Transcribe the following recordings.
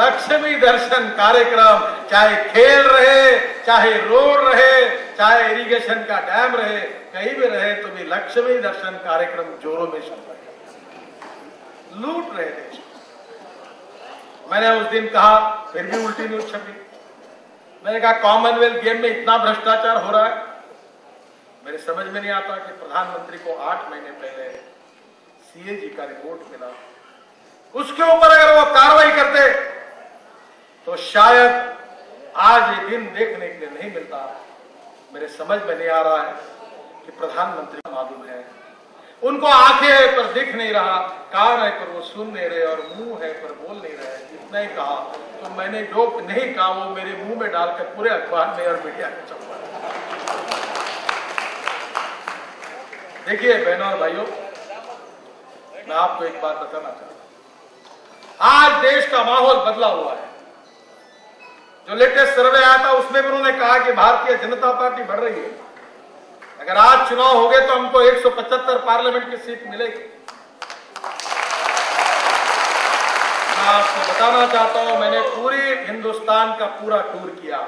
लक्ष्मी दर्शन कार्यक्रम, चाहे खेल रहे, चाहे रोड रहे, चाहे इरिगेशन का डैम रहे, कहीं भी रहे तो भी लक्ष्मी दर्शन कार्यक्रम जोरों में चल रहे लूट रहे देश। मैंने उस दिन कहा, फिर भी उल्टी न्यूज़ छपी मैंने कहा कॉमनवेल्थ गेम में इतना भ्रष्टाचार हो रहा है। मेरे समझ में नहीं आता कि प्रधानमंत्री को आठ महीने पहले सीएजी का रिपोर्ट मिला। उसके ऊपर अगर वो कार्रवाई करते तो शायद आज ये दिन देखने के लिए नहीं मिलता। मेरे समझ में नहीं आ रहा है कि प्रधानमंत्री मालूम है। उनको आँखें है पर दिख नहीं रहा, कान है पर वो सुन नहीं रहे और मुँह है पर बोल नहीं रहे। इतना ही कहा तो मैंने जो नहीं कहा, वो मेरे मुँह में डालकर पूरे अखबार में और मीडिया में छपवा देखिए बहनों और भाइयों, मैं आपको एक बात बताना चाहता हूँ। आज देश का माहौल बदला हुआ है। जो लेटेस्ट सर्वे आया था, उसमें भी उन्होंने कहा कि भारतीय जनता पार्टी बढ़ रही है। अगर आज चुनाव हो गए तो हमको 175 पार्लियामेंट की सीट मिलेगी। मैं आपको बताना चाहता हूँ, मैंने पूरी हिंदुस्तान का पूरा टूर किया।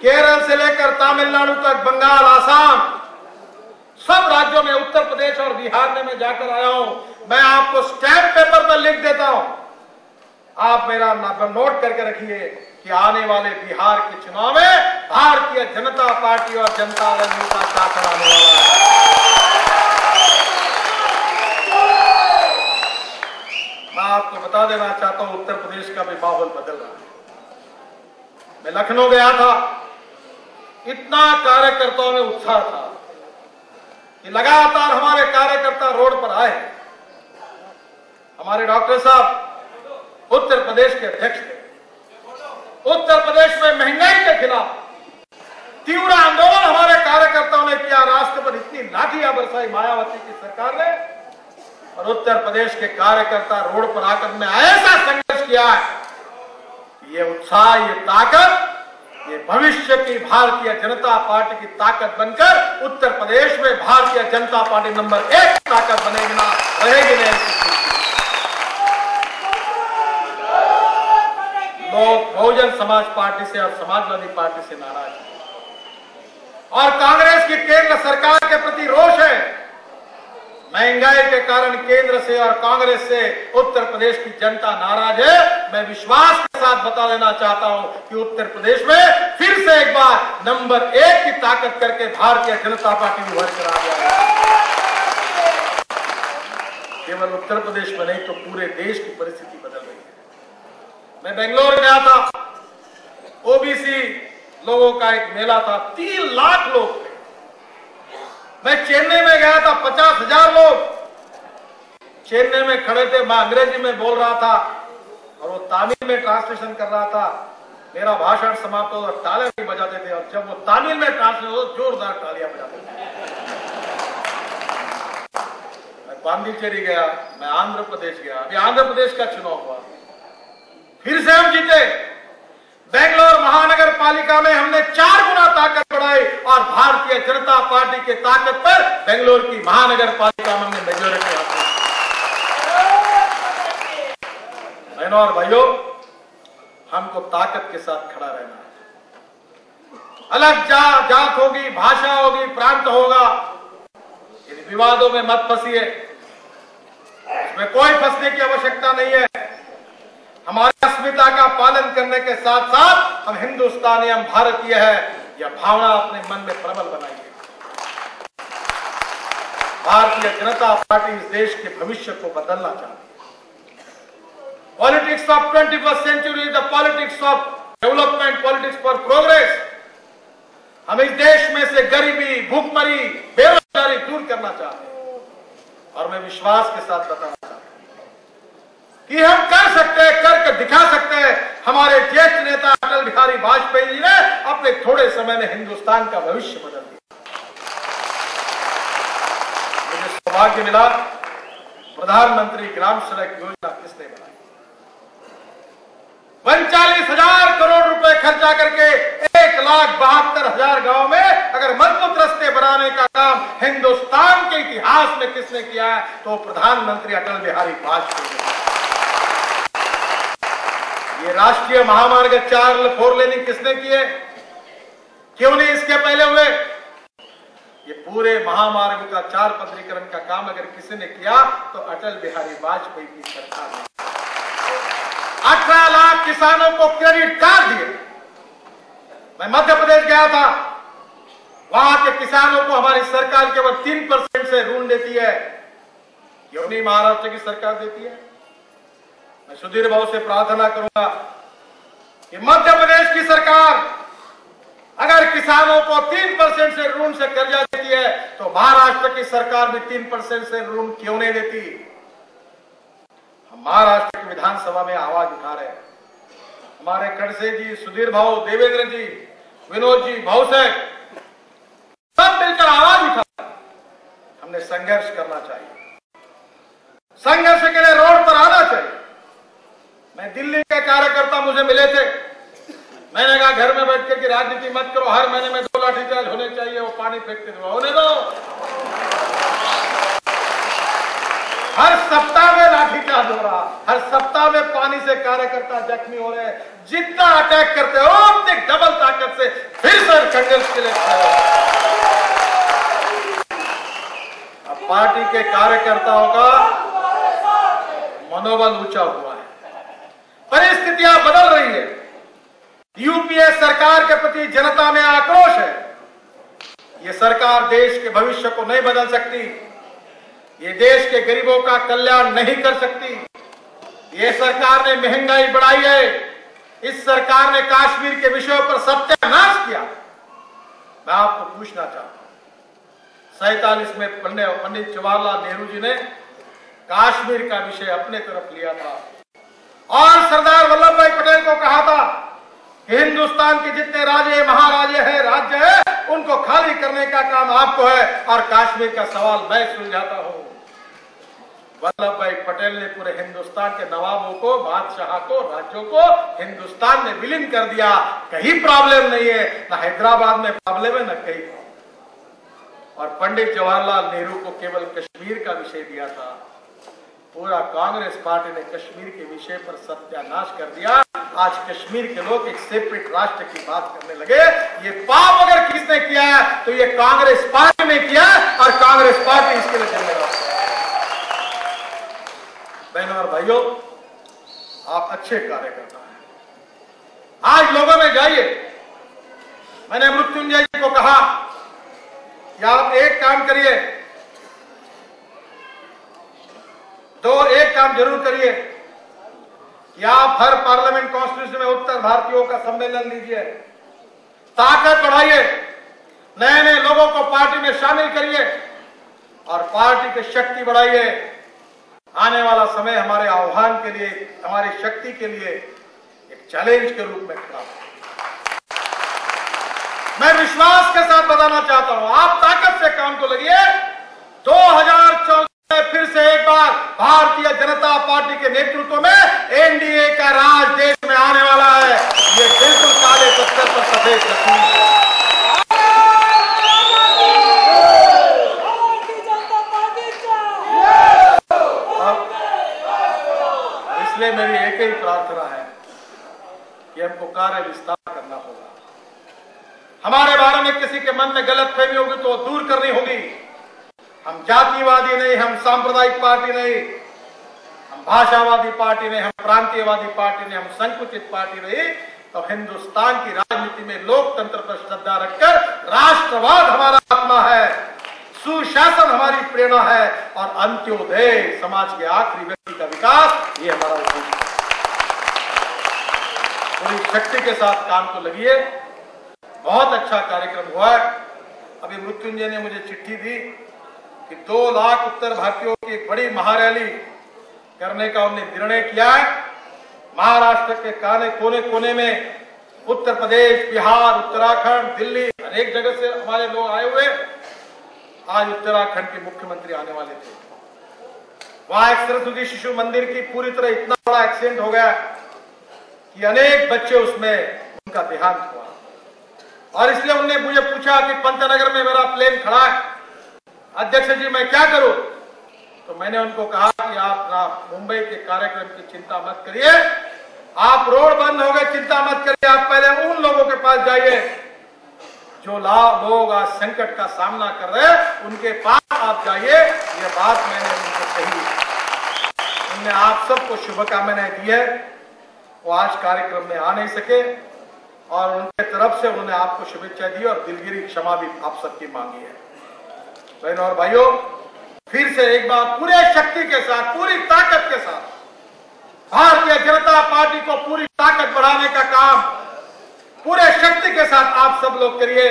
केरल से लेकर तमिलनाडु तक, बंगाल, आसाम, सब राज्यों में, उत्तर प्रदेश और बिहार में मैं जाकर आया हूँ। मैं आपको स्टैम्प पेपर पर लिख देता हूँ। आप मेरा नोट करके रखिए कि आने वाले बिहार के चुनाव में भारतीय जनता पार्टी और जनता दल का शासन आने वाला है। मैं आपको बता देना चाहता हूँ, उत्तर प्रदेश का भी माहौल बदल रहा है। मैं लखनऊ गया था। इतना कार्यकर्ताओं में उत्साह था कि लगातार हमारे कार्यकर्ता रोड पर आए हमारे डॉक्टर साहब उत्तर प्रदेश के अध्यक्ष थे। उत्तर प्रदेश में महँगाई के खिलाफ तीव्र आंदोलन हमारे कार्यकर्ताओं ने किया। राष्ट्र पर इतनी लाठिया बरसाई मायावती की सरकार ने। और उत्तर प्रदेश के कार्यकर्ता रोड पर आकर ने ऐसा संघर्ष किया है ये उत्साह, ये ताकत, ये भविष्य की भारतीय जनता पार्टी की ताकत बनकर उत्तर प्रदेश में भारतीय जनता पार्टी नंबर एक ताकत बनेगी ना, रहेगी नहीं। बहुजन समाज पार्टी से और समाजवादी पार्टी से नाराज़ हैं। और कांग्रेस की केंद्र सरकार के प्रति रोष है। महँगाई के कारण केंद्र से और कांग्रेस से उत्तर प्रदेश की जनता नाराज़ है। मैं विश्वास के साथ बता देना चाहता हूँ कि उत्तर प्रदेश में फिर से एक बार नंबर एक की ताकत करके भारतीय जनता पार्टी उभर कर आ गया केवल उत्तर प्रदेश में नहीं तो पूरे देश की परिस्थिति बदल रही मैं बेंगलोर गया था। ओबीसी लोगों का एक मेला था, तीन लाख लोग। मैं चेन्नई में गया था, पचास हज़ार लोग। चेन्नई में खड़े थे, मैं अंग्रेज़ी में बोल रहा था और वो तमिल में ट्रांसलेशन कर रहा था। मेरा भाषण समाप्त हो ताले भी बजाते थे और जब वो तमिल में ट्रांसलेट हो जोरदार तालियाँ बजाते थे। मैं पांडिचेरी गया, मैं आंध्र प्रदेश गया। अभी आंध्र प्रदेश का चुनाव हुआ। फिर से हम जीते। बेंगलोर महानगर पालिका में हमने चार गुना ताकत बढ़ाई और भारतीय जनता पार्टी के ताकत पर बेंगलोर की महानगर पालिका में हमने मेजोरिटी हासिल बहनों और भाइयों, हमको ताकत के साथ खड़ा रहना है। अलग जा, जात होगी, भाषा होगी, प्रांत होगा, इन विवादों में मत फंसिए। इसमें कोई फंसने की आवश्यकता नहीं है। हमारी अस्मिता का पालन करने के साथ साथ हम हिंदुस्तानी, हम भारतीय है। यह भावना अपने मन में प्रबल बनाइए। भारतीय जनता पार्टी इस देश के भविष्य को बदलना चाहती है। Politics of twenty first century the politics of development politics for progress हम इस देश में से गरीबी, भूखमरी, बेरोजगारी दूर करना चाहते हैं। और मैं विश्वास के साथ बताना चाहता हूँ कि हम कर सकते करके दिखा सकते हैं, हमारे ज्येष्ठ नेता अटल बिहारी वाजपेयी जी ने अपने थोड़े समय में हिंदुस्तान का भविष्य बदल दिया। मुझे सौभाग्य मिला, प्रधानमंत्री ग्राम सड़क योजना किसने बनाई? उनचालीस हज़ार करोड़ रुपए खर्चा करके एक लाख बहत्तर हज़ार गाँव में अगर मज़बूत रस्ते बनाने का काम हिंदुस्तान के इतिहास में किसने किया है तो प्रधानमंत्री अटल बिहारी वाजपेयी ने ये राष्ट्रीय महामार्ग चार फोर लेनिंग किसने किए? क्यों नहीं इसके पहले हुए? ये पूरे महामार्ग का चार पत्रीकरण का काम अगर किसी ने किया तो अटल बिहारी वाजपेयी की सरकार ने अठारह लाख किसानों को क्रेडिट कार्ड दिए। मैं मध्य प्रदेश गया था। वहाँ के किसानों को हमारी सरकार केवल तीन परसेंट से ऋण देती है। क्यों नहीं महाराष्ट्र की सरकार देती है? मैं सुधीर भाव से प्रार्थना करूँगा कि मध्य प्रदेश की सरकार अगर किसानों को तीन परसेंट से ऋण से कर्जा देती है तो महाराष्ट्र की सरकार भी तीन परसेंट से ऋण क्यों नहीं देती? हम महाराष्ट्र की विधानसभा में आवाज़ उठा रहे हैं। हमारे खड़से जी, सुधीर भाऊ, देवेंद्र जी, विनोद जी भाऊसेक सब मिलकर आवाज़ उठा हमने संघर्ष करना चाहिए। संघर्ष के लिए रोड पर आना चाहिए। मैं दिल्ली के कार्यकर्ता मुझे मिले थे। मैंने कहा, घर में बैठ कर की राजनीति मत करो, हर महीने में दो लाठीचार्ज होने चाहिए, वो पानी फेंकते दो होने दो। हर सप्ताह में लाठीचार्ज हो रहा, हर सप्ताह में पानी से कार्यकर्ता जख्मी हो रहे हैं। जितना अटैक करते हो, उतनी डबल ताकत से फिर सर संघर्ष के लिए पार्टी के कार्यकर्ताओं का मनोबल ऊँचा हुआ परिस्थितियाँ बदल रही है। यूपीए सरकार के प्रति जनता में आक्रोश है। ये सरकार देश के भविष्य को नहीं बदल सकती। ये देश के गरीबों का कल्याण नहीं कर सकती। ये सरकार ने महँगाई बढ़ाई है। इस सरकार ने कश्मीर के विषयों पर सत्यानाश किया। मैं आपको पूछना चाहता हूँ। सैतालीस में पंडित जवाहरलाल नेहरू जी ने कश्मीर का विषय अपने तरफ़ लिया था। और सरदार वल्लभ भाई पटेल को कहा था, हिंदुस्तान के जितने राजे, महाराजे हैं, राज्य है, उनको खाली करने का काम आपको है और काश्मीर का सवाल मैं सुलझाता हूँ। वल्लभ भाई पटेल ने पूरे हिंदुस्तान के नवाबों को, बादशाह को, राज्यों को हिंदुस्तान में विलीन कर दिया। कहीं प्रॉब्लम नहीं है, ना हैदराबाद में प्रॉब्लम है, ना कहीं और पंडित जवाहरलाल नेहरू को केवल कश्मीर का विषय दिया था। पूरा कांग्रेस पार्टी ने कश्मीर के विषय पर सत्यानाश कर दिया। आज कश्मीर के लोग एक सेपरेट राष्ट्र की बात करने लगे। ये पाप अगर किसने किया है तो ये कांग्रेस पार्टी ने किया और कांग्रेस पार्टी इसके लिए जिम्मेदार बहनों और भाइयों, आप अच्छे कार्यकर्ता हैं। आज लोगों में जाइए। मैंने मृत्युंजय जी को कहा, कि आप एक काम करिए तो एक काम ज़रूर करिए। कि आप हर पार्लियामेंट कॉन्स्टिट्यूशन में उत्तर भारतीयों का सम्मेलन लीजिए। ताकत बढ़ाइए। नए नए लोगों को पार्टी में शामिल करिए और पार्टी की शक्ति बढ़ाइए। आने वाला समय हमारे आह्वान के लिए, हमारी शक्ति के लिए एक चैलेंज के रूप में खड़ा मैं विश्वास के साथ बताना चाहता हूँ, आप ताकत से काम को लगिए 2014 में फिर से एक बार भारतीय जनता पार्टी के नेतृत्व में एनडीए का राज देश में आने वाला है। ये बिल्कुल काले पत्थर पर सफ़ेद इसलिए मेरी एक ही प्रार्थना है कि हमको कार्य विस्तार करना होगा। हमारे बारे में किसी के मन में गलत फहमी होगी तो दूर करनी होगी। हम जातिवादी नहीं, हम सांप्रदायिक पार्टी नहीं। भाषावादी पार्टी नहीं हम प्रांतीयवादी पार्टी नहीं हम संकुचित पार्टी नहीं तो हिंदुस्तान की राजनीति में लोकतंत्र पर श्रद्धा रखकर राष्ट्रवाद हमारा आत्मा है, सुशासन हमारी प्रेरणा है, और अंत्योदय समाज के आखिरी व्यक्ति का विकास, ये हमारा उद्देश्य है। पूरी शक्ति के साथ काम को लगिए। बहुत अच्छा कार्यक्रम हुआ है। अभी मृत्युंजय ने मुझे चिट्ठी दी कि दो लाख उत्तर भारतीयों की बड़ी महारैली करने का उन्हें निर्णय किया है। महाराष्ट्र के काने कोने कोने में उत्तर प्रदेश, बिहार, उत्तराखंड, दिल्ली अनेक जगह से हमारे लोग आए हुए। आज उत्तराखंड के मुख्यमंत्री आने वाले थे। वहाँ एक सरस्वती शिशु मंदिर की पूरी तरह इतना बड़ा एक्सीडेंट हो गया कि अनेक बच्चे उसमें उनका देहांत हुआ। और इसलिए उन्होंने मुझे पूछा कि पंतनगर में मेरा प्लेन खड़ा है। अध्यक्ष जी, मैं क्या करूँ? तो मैंने उनको कहा कि आप मुंबई के कार्यक्रम की चिंता मत करिए। आप रोड बंद हो गए, चिंता मत करिए। आप पहले उन लोगों के पास जाइए जो लाभ लोग आज संकट का सामना कर रहे हैं। उनके पास आप जाइए। ये बात मैंने उनको कही। उनने आप सबको शुभकामनाएँ दी है। वो आज कार्यक्रम में आ नहीं सके और उनके तरफ़ से उन्होंने आपको शुभेच्छा दी और दिलगिरी क्षमा भी आप सबकी मांगी है। बहनों और भाइयों फिर से एक बार पूरे शक्ति के साथ, पूरी ताकत के साथ, भारतीय जनता पार्टी को पूरी ताकत बढ़ाने का काम पूरे शक्ति के साथ आप सब लोग करिए।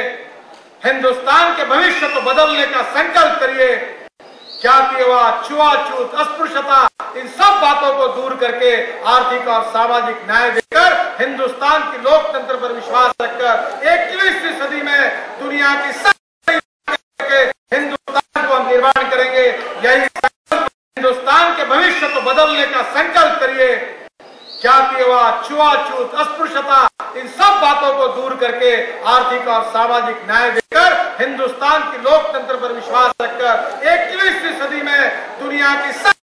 हिंदुस्तान के भविष्य को बदलने का संकल्प करिए। जातीयवाद छुआछूत, अस्पृश्यता, इन सब बातों को दूर करके आर्थिक और सामाजिक न्याय देकर हिंदुस्तान की लोकतंत्र पर विश्वास रखकर इक्कीसवीं सदी में दुनिया की सब यही हिंदुस्तान के भविष्य को बदलने का संकल्प करिए। जातिवाद, छुआछूत, अस्पृश्यता, इन सब बातों को दूर करके आर्थिक और सामाजिक न्याय देकर हिंदुस्तान की लोकतंत्र पर विश्वास रखकर इक्कीसवीं सदी में दुनिया की सब